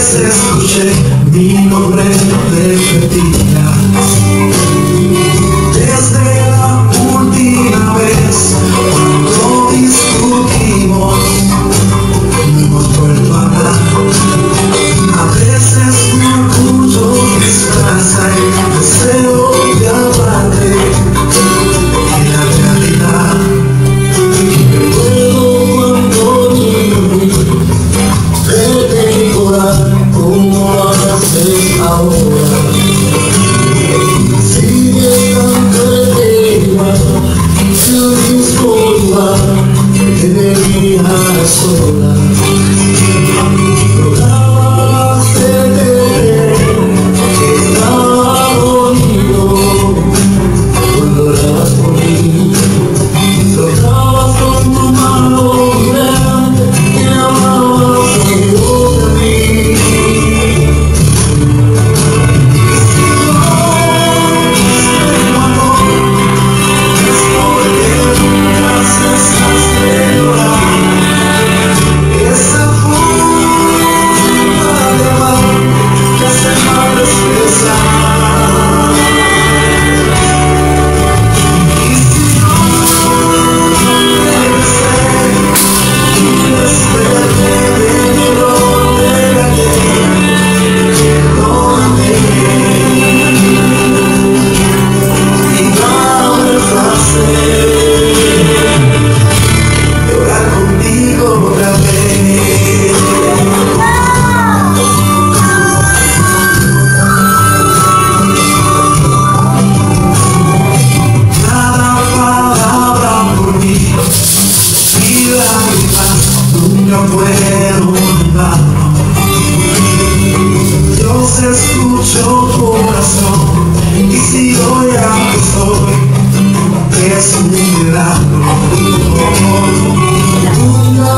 se escuché mi nombre sola nunca puedo olvidarlo. Dios escucho corazón y si yo ya estoy, es un milagro. Nunca